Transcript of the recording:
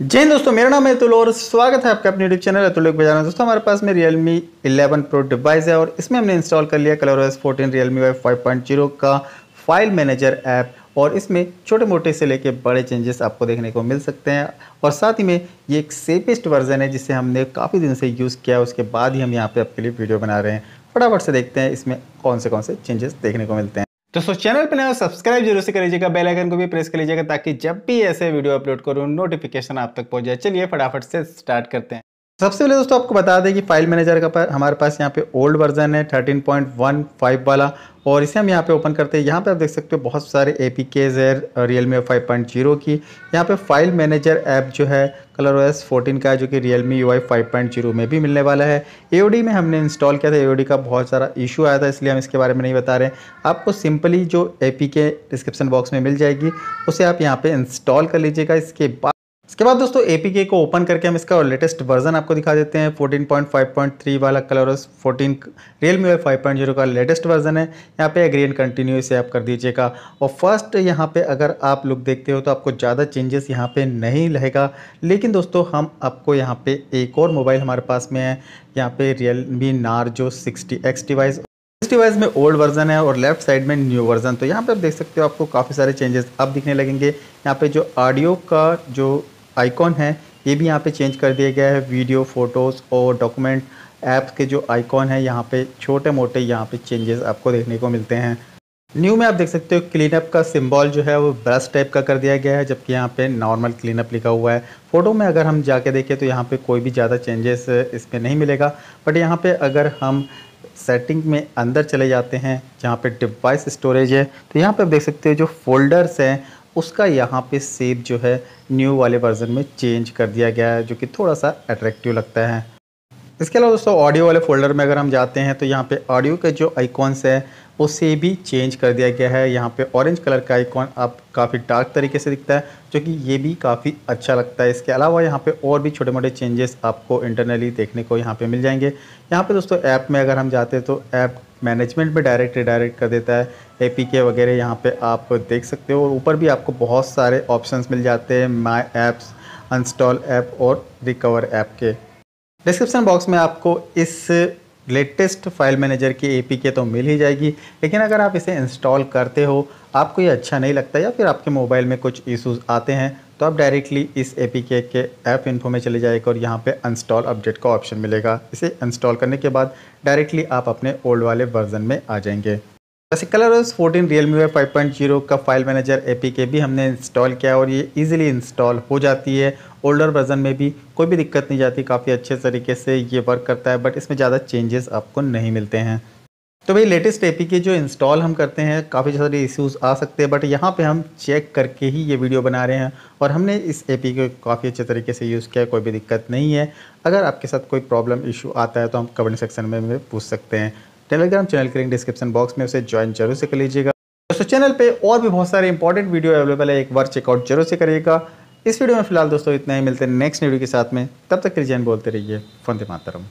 जय हिंद दोस्तों, मेरा नाम है अतुल और स्वागत है आपका अपने यूट्यूब चैनल अतुल बजाना। दोस्तों, हमारे पास में Realme 11 Pro डिवाइस है और इसमें हमने इंस्टॉल कर लिया कलर OS 14 Realme UI 5.0 का फ़ाइल मैनेजर ऐप और इसमें छोटे मोटे से लेके बड़े चेंजेस आपको देखने को मिल सकते हैं। और साथ ही में ये एक सेफेस्ट वर्जन है जिसे हमने काफ़ी दिन से यूज़ किया उसके बाद ही हम यहाँ पर आपके लिए वीडियो बना रहे हैं। फटाफट से देखते हैं इसमें कौन से कौन से चेंजेस देखने को मिलते हैं। दोस्तों चैनल पर नया सब्सक्राइब ज़रूर से कर लीजिएगा बेल आइकन को भी प्रेस कर लीजिएगा ताकि जब भी ऐसे वीडियो अपलोड करूँ नोटिफिकेशन आप तक पहुँच जाए। चलिए फटाफट से स्टार्ट करते हैं। सबसे पहले दोस्तों आपको बता दें कि फ़ाइल मैनेजर का पर हमारे पास यहाँ पे ओल्ड वर्जन है 13.15 वाला, और इसे हम यहाँ पे ओपन करते हैं। यहाँ पे आप देख सकते हो बहुत सारे ए पी केज है Realme five point zero की। यहाँ पे फ़ाइल मैनेजर ऐप जो है कलर ओ एस फोर्टीन का है जो कि Realme U I five point zero में भी मिलने वाला है। एओडी में हमने इंस्टॉल किया था। ए का बहुत सारा इशू आया था, इसलिए हम इसके बारे में नहीं बता रहे आपको सिंपली जो ए पी के डिस्क्रिप्शन बॉक्स में मिल जाएगी, उसे आप यहाँ पर इंस्टॉल कर लीजिएगा। इसके बाद इसके बाद दोस्तों ए को ओपन करके हम इसका लेटेस्ट वर्जन आपको दिखा देते हैं। 14.5.3 वाला Color 14 Realme five point zero का लेटेस्ट वर्जन है। यहाँ पे एग्री एंड कंटिन्यू इसे आप कर दीजिएगा। और फ़र्स्ट यहाँ पे अगर आप लुक देखते हो तो आपको ज़्यादा चेंजेस यहाँ पे नहीं रहेगा लेकिन दोस्तों, हम आपको यहाँ पे एक और मोबाइल हमारे पास में है। यहाँ पे real me Narzo sixty device इस डिवाइस में ओल्ड वर्जन है और लेफ़्ट साइड में न्यू वर्जन तो यहाँ पे आप देख सकते हो आपको काफ़ी सारे चेंजेस अब दिखने लगेंगे। यहाँ पे जो ऑडियो का जो आइकॉन है, ये भी यहाँ पे चेंज कर दिया गया है वीडियो फ़ोटोज़ और डॉक्यूमेंट ऐप्स के जो आइकॉन है, यहाँ पे छोटे मोटे यहाँ पे चेंजेस आपको देखने को मिलते हैं। न्यू में आप देख सकते हो क्लीनअप का सिंबल जो है, वो ब्रश टाइप का कर दिया गया है, जबकि यहाँ पे नॉर्मल क्लीनअप लिखा हुआ है। फ़ोटो में अगर हम जाके देखें तो यहाँ पे कोई भी ज़्यादा चेंजेस इसमें नहीं मिलेगा। बट यहाँ पे अगर हम सेटिंग में अंदर चले जाते हैं, जहाँ पे डिवाइस स्टोरेज है तो यहाँ पे आप देख सकते हो जो फोल्डर्स हैं उसका यहाँ पे सेप जो है न्यू वाले वर्जन में चेंज कर दिया गया है, जो कि थोड़ा सा अट्रैक्टिव लगता है। इसके अलावा दोस्तों ऑडियो वाले फोल्डर में अगर हम जाते हैं तो यहाँ पे ऑडियो के जो आइकॉन्स है उसे भी चेंज कर दिया गया है। यहाँ पे ऑरेंज कलर का आइकॉन आप काफ़ी डार्क तरीके से दिखता है, जो कि ये भी काफ़ी अच्छा लगता है। इसके अलावा यहाँ पे और भी छोटे मोटे चेंजेस आपको इंटरनली देखने को यहाँ पे मिल जाएँगे। यहाँ पे दोस्तों ऐप में अगर हम जाते हैं तो ऐप मैनेजमेंट में डायरेक्ट रिडायरेक्ट कर देता है। ए पी के वगैरह यहाँ पे आप देख सकते हो, और ऊपर भी आपको बहुत सारे ऑप्शंस मिल जाते हैं माई ऐप्स अनस्टॉल ऐप और रिकवर ऐप के। डिस्क्रिप्शन बॉक्स में आपको इस लेटेस्ट फ़ाइल मैनेजर की के तो मिल ही जाएगी, लेकिन अगर आप इसे इंस्टॉल करते हो, आपको ये अच्छा नहीं लगता या फिर आपके मोबाइल में कुछ इशूज़ आते हैं तो आप डायरेक्टली इस ए के ऐप इन्फो में चले जाएगा और यहाँ पे इंस्टॉल अपडेट का ऑप्शन मिलेगा। इसे इंस्टॉल करने के बाद डायरेक्टली आप अपने ओल्ड वाले वर्जन में आ जाएँगे। वैसे Color OS 14 Realme five point zero का फ़ाइल मैनेजर ए के भी हमने इंस्टॉल किया और ये इजीली इंस्टॉल हो जाती है। ओल्डर वर्जन में भी कोई भी दिक्कत नहीं जाती, काफ़ी अच्छे तरीके से ये वर्क करता है बट इसमें ज़्यादा चेंजेस आपको नहीं मिलते हैं। तो भाई लेटेस्ट ए के जो इंस्टॉल हम करते हैं, काफ़ी सारे इश्यूज़ आ सकते हैं बट यहाँ पे हम चेक करके ही ये वीडियो बना रहे हैं और हमने इस ए को काफ़ी अच्छे तरीके से यूज़ किया, कोई भी दिक्कत नहीं है। अगर आपके साथ कोई प्रॉब्लम इशू आता है तो हम कमेंट सेक्शन में पूछ सकते हैं। टेलीग्राम चैनल के लिंक डिस्क्रिप्शन बॉक्स में उसे ज्वाइन ज़रूर से कर लीजिएगा। दोस्तों चैनल पे और भी बहुत सारे इंपॉर्टेंट वीडियो अवेलेबल है, एक बार चेकआउट ज़रूर से करिएगा। इस वीडियो में फ़िलहाल दोस्तों इतना ही, मिलते हैं नेक्स्ट वीडियो के साथ में। तब तक के लिए बोलते रहिए फंदे मातरम।